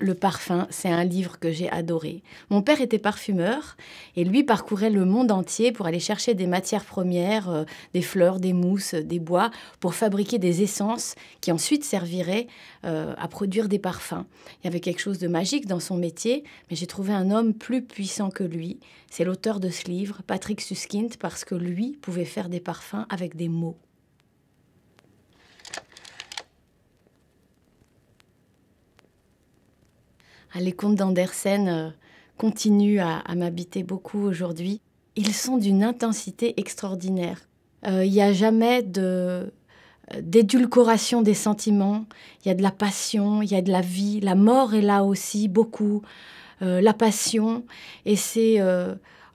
Le parfum, c'est un livre que j'ai adoré. Mon père était parfumeur et lui parcourait le monde entier pour aller chercher des matières premières, euh, des fleurs, des mousses, des bois, pour fabriquer des essences qui ensuite serviraient euh, à produire des parfums. Il y avait quelque chose de magique dans son métier, mais j'ai trouvé un homme plus puissant que lui. C'est l'auteur de ce livre, Patrick Suskind, parce que lui pouvait faire des parfums avec des mots. Les contes d'Andersen euh, continuent à, m'habiter beaucoup aujourd'hui. Ils sont d'une intensité extraordinaire. Euh, il n'y a jamais euh, d'édulcoration des sentiments, il y a de la passion, il y a de la vie, la mort est là aussi beaucoup, la passion, et c'est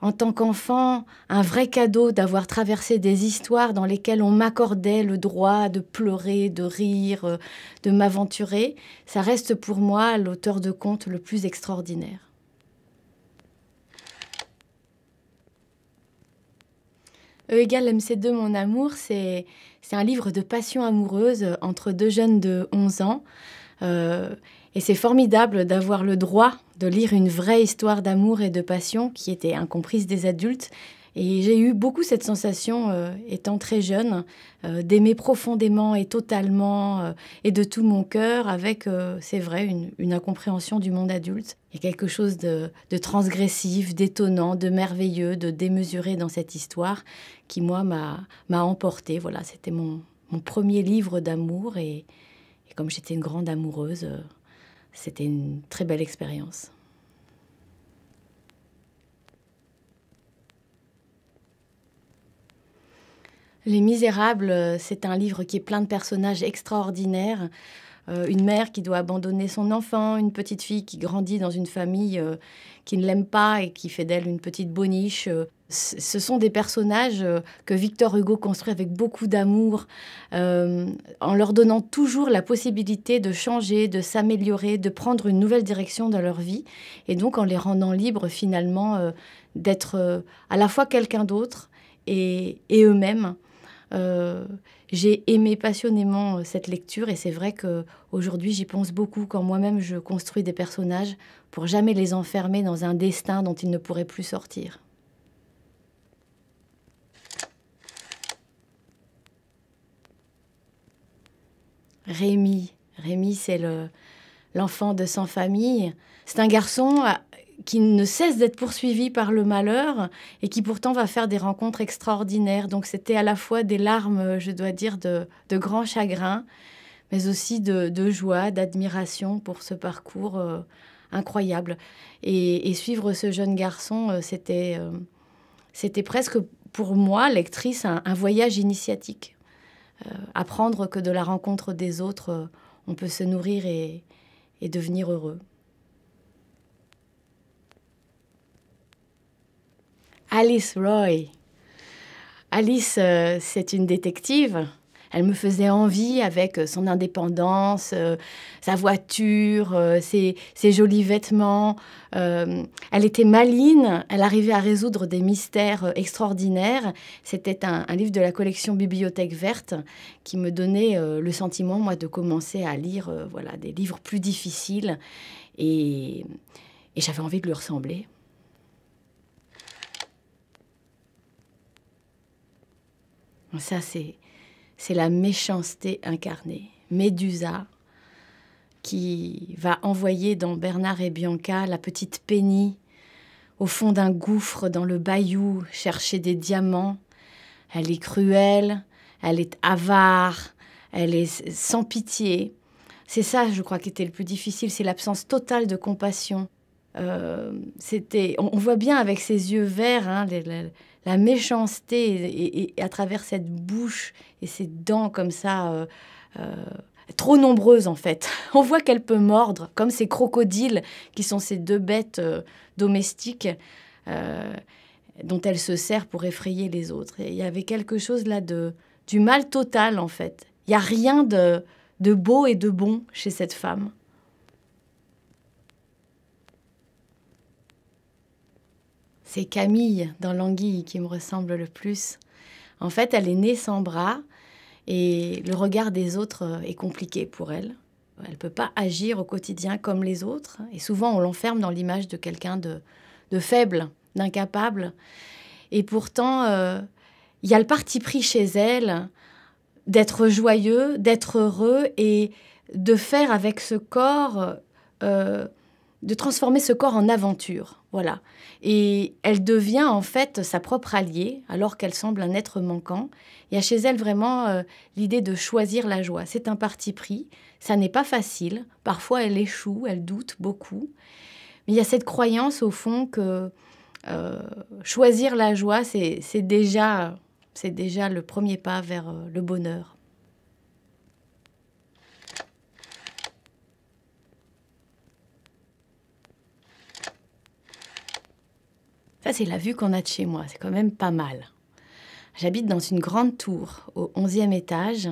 en tant qu'enfant un vrai cadeau d'avoir traversé des histoires dans lesquelles on m'accordait le droit de pleurer, de rire, euh, de m'aventurer. Ça reste pour moi l'auteur de contes le plus extraordinaire. E égale MC2 Mon Amour, c'est un livre de passion amoureuse entre deux jeunes de 11 ans. Euh, et c'est formidable d'avoir le droit de lire une vraie histoire d'amour et de passion qui était incomprise des adultes. Et j'ai eu beaucoup cette sensation, euh, étant très jeune, euh, d'aimer profondément et totalement euh, et de tout mon cœur, avec, c'est vrai, une, incompréhension du monde adulte. Il y a quelque chose de, transgressif, d'étonnant, de merveilleux, de démesuré dans cette histoire qui, moi, m'a emporté. Voilà, c'était mon, premier livre d'amour et, et, comme j'étais une grande amoureuse, c'était une très belle expérience. Les Misérables, c'est un livre qui est plein de personnages extraordinaires. Euh, une mère qui doit abandonner son enfant, une petite fille qui grandit dans une famille euh, qui ne l'aime pas et qui fait d'elle une petite boniche, euh, ce sont des personnages euh, que Victor Hugo construit avec beaucoup d'amour, euh, en leur donnant toujours la possibilité de changer, de s'améliorer, de prendre une nouvelle direction dans leur vie, et donc en les rendant libres finalement euh, d'être à la fois quelqu'un d'autre et, et eux-mêmes. j'ai aimé passionnément cette lecture et c'est vrai que aujourd'hui j'y pense beaucoup quand moi-même je construis des personnages pour jamais les enfermer dans un destin dont ils ne pourraient plus sortir. Rémi. Rémi, c'est l'enfant de sans famille. C'est un garçon euh, qui ne cesse d'être poursuivi par le malheur et qui pourtant va faire des rencontres extraordinaires. Donc c'était à la fois des larmes, je dois dire, de, grand chagrin, mais aussi de, joie, d'admiration pour ce parcours euh, incroyable. Et, suivre ce jeune garçon, euh, c'était, c'était presque pour moi, lectrice, un voyage initiatique. Euh, apprendre que de la rencontre des autres, euh, on peut se nourrir et, devenir heureux. Alice Roy. Alice, euh, c'est une détective elle me faisait envie avec euh, son indépendance, euh, sa voiture, euh, ses, jolis vêtements. elle était maline, elle arrivait à résoudre des mystères extraordinaires. C'était un, livre de la collection Bibliothèque verte qui me donnait le sentiment, moi, de commencer à lire voilà, des livres plus difficiles. Et, et j'avais envie de lui ressembler. Ça, c'est c'est la méchanceté incarnée. Médusa, qui va envoyer dans Bernard et Bianca la petite Penny au fond d'un gouffre dans le bayou chercher des diamants. Elle est cruelle, elle est avare, elle est sans pitié. C'est ça, je crois, qui était le plus difficile, c'est l'absence totale de compassion. Euh, c'était, on, voit bien avec ses yeux verts hein, la méchanceté et, à travers cette bouche et ces dents comme ça, euh, euh, trop nombreuses en fait. On voit qu'elle peut mordre, comme ces crocodiles qui sont ces deux bêtes domestiques dont elle se sert pour effrayer les autres. Et il y avait quelque chose là de du mal total en fait. Il n'y a rien de, de beau et de bon chez cette femme. C'est Camille dans L'Anguille qui me ressemble le plus. En fait, elle est née sans bras et le regard des autres est compliqué pour elle. Elle ne peut pas agir au quotidien comme les autres. Et souvent, on l'enferme dans l'image de quelqu'un de, faible, d'incapable. Et pourtant, euh, il y a le parti pris chez elle d'être joyeux, d'être heureux et de faire avec ce corps, euh, de transformer ce corps en aventure. Voilà. Et elle devient en fait sa propre alliée, alors qu'elle semble un être manquant. Il y a chez elle vraiment euh, l'idée de choisir la joie. C'est un parti pris. Ça n'est pas facile. Parfois, elle échoue, elle doute beaucoup. Mais il y a cette croyance au fond que euh, choisir la joie, c'est déjà, déjà le premier pas vers euh, le bonheur. C'est la vue qu'on a de chez moi. C'est quand même pas mal. J'habite dans une grande tour au 11e étage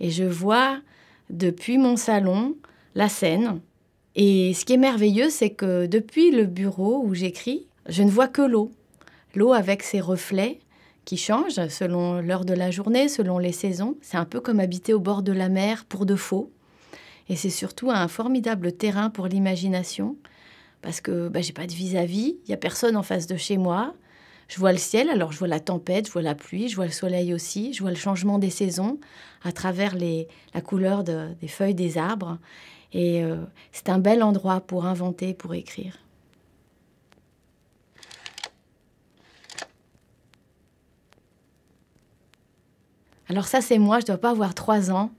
et je vois depuis mon salon la Seine. Et ce qui est merveilleux, c'est que depuis le bureau où j'écris, je ne vois que l'eau. L'eau avec ses reflets qui changent selon l'heure de la journée, selon les saisons. C'est un peu comme habiter au bord de la mer pour de faux. Et c'est surtout un formidable terrain pour l'imagination parce que bah, j'ai pas de vis-à-vis, il y a personne en face de chez moi. Je vois le ciel, alors je vois la tempête, je vois la pluie, je vois le soleil aussi, je vois le changement des saisons à travers la couleur des feuilles des arbres. Et euh, c'est un bel endroit pour inventer, pour écrire. Alors ça, c'est moi, je dois pas avoir trois ans.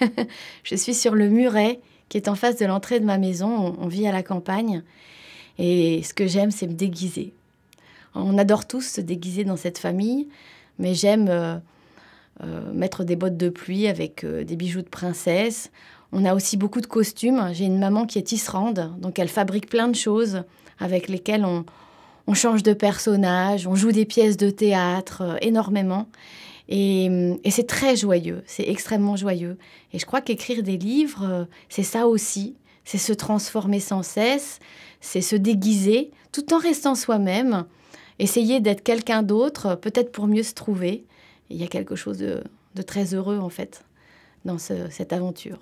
je suis sur le muret qui est en face de l'entrée de ma maison. On, vit à la campagne. Et ce que j'aime, c'est me déguiser. On adore tous se déguiser dans cette famille, mais j'aime euh, euh, mettre des bottes de pluie avec euh, des bijoux de princesse. On a aussi beaucoup de costumes. J'ai une maman qui est tisserande, donc elle fabrique plein de choses avec lesquelles on, on change de personnage, on joue des pièces de théâtre énormément. Et, c'est très joyeux, c'est extrêmement joyeux. Et je crois qu'écrire des livres, euh, c'est ça aussi, c'est se transformer sans cesse, c'est se déguiser tout en restant soi-même, essayer d'être quelqu'un d'autre, peut-être pour mieux se trouver. il y a quelque chose de, très heureux en fait dans cette aventure.